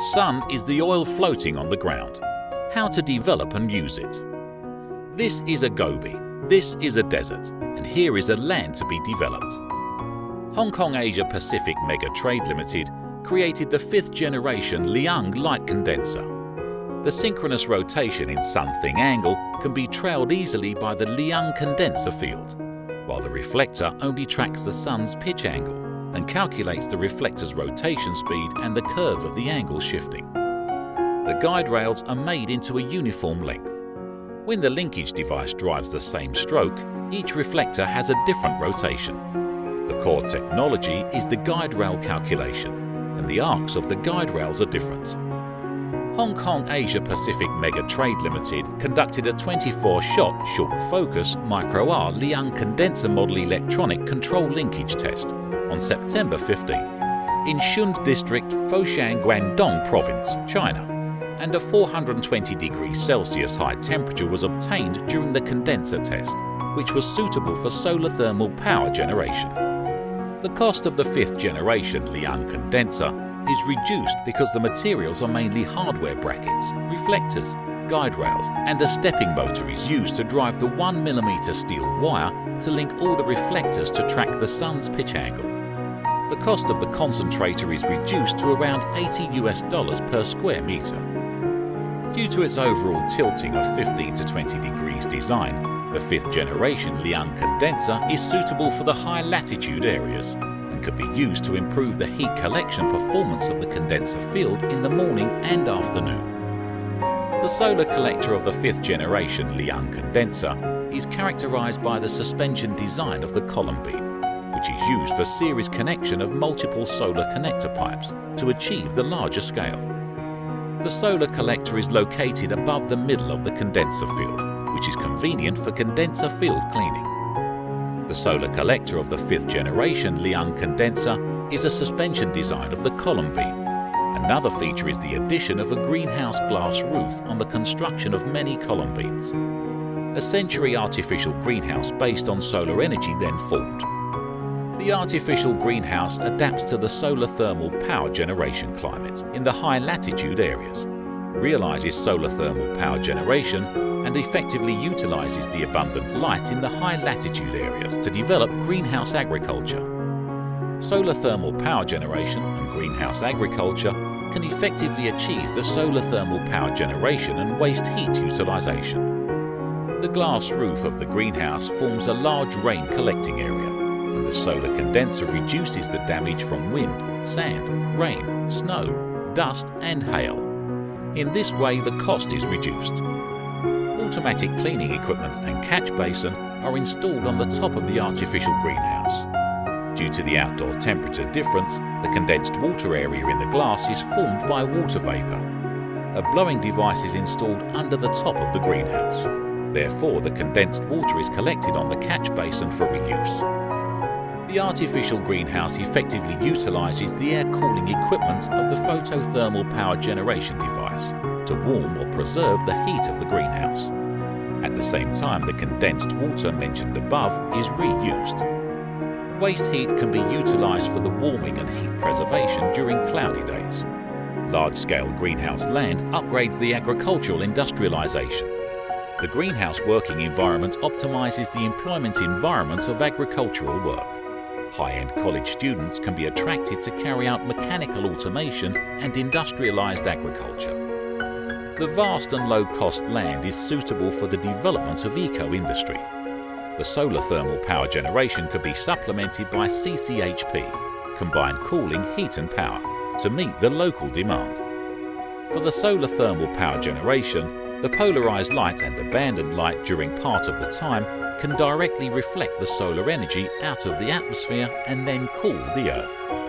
sun is the oil floating on the ground. How to develop and use it. This is a Gobi, this is a desert, and here is a land to be developed. Hong Kong Asia Pacific Mega Trade Limited created the fifth generation Leung light condenser. The synchronous rotation in sun-thing angle can be trailed easily by the Leung condenser field, while the reflector only tracks the sun's pitch angle and calculates the reflector's rotation speed and the curve of the angle shifting. The guide rails are made into a uniform length. When the linkage device drives the same stroke, each reflector has a different rotation. The core technology is the guide rail calculation, and the arcs of the guide rails are different. Hong Kong Asia Pacific Mega Trade Limited conducted a 24-shot short focus Micro R Leung condenser model electronic control linkage test on September 15th in Shunde District, Foshan, Guangdong Province, China, and a 420 degrees Celsius high temperature was obtained during the condenser test, which was suitable for solar thermal power generation. The cost of the fifth generation Leung condenser is reduced because the materials are mainly hardware brackets, reflectors, guide rails and a stepping motor is used to drive the 1mm steel wire to link all the reflectors to track the sun's pitch angle the cost of the concentrator is reduced to around 80 US dollars per square metre. Due to its overall tilting of 15 to 20 degrees design, the fifth generation Leung condenser is suitable for the high latitude areas and can be used to improve the heat collection performance of the condenser field in the morning and afternoon. The solar collector of the fifth generation Leung condenser is characterized by the suspension design of the column beam which is used for series connection of multiple solar connector pipes to achieve the larger scale. The solar collector is located above the middle of the condenser field, which is convenient for condenser field cleaning. The solar collector of the fifth generation Leung condenser is a suspension design of the column beam. Another feature is the addition of a greenhouse glass roof on the construction of many column beams. A century artificial greenhouse based on solar energy then formed, the artificial greenhouse adapts to the solar thermal power generation climate in the high latitude areas, realizes solar thermal power generation and effectively utilizes the abundant light in the high latitude areas to develop greenhouse agriculture. Solar thermal power generation and greenhouse agriculture can effectively achieve the solar thermal power generation and waste heat utilization. The glass roof of the greenhouse forms a large rain collecting area the solar condenser reduces the damage from wind, sand, rain, snow, dust and hail. In this way the cost is reduced. Automatic cleaning equipment and catch basin are installed on the top of the artificial greenhouse. Due to the outdoor temperature difference, the condensed water area in the glass is formed by water vapour. A blowing device is installed under the top of the greenhouse. Therefore, the condensed water is collected on the catch basin for reuse. The artificial greenhouse effectively utilises the air cooling equipment of the photothermal power generation device to warm or preserve the heat of the greenhouse. At the same time, the condensed water mentioned above is reused. Waste heat can be utilised for the warming and heat preservation during cloudy days. Large-scale greenhouse land upgrades the agricultural industrialisation the greenhouse working environment optimises the employment environment of agricultural work. High-end college students can be attracted to carry out mechanical automation and industrialised agriculture. The vast and low-cost land is suitable for the development of eco-industry. The solar thermal power generation could be supplemented by CCHP, combined cooling, heat and power, to meet the local demand. For the solar thermal power generation, the polarised light and abandoned light during part of the time can directly reflect the solar energy out of the atmosphere and then cool the Earth.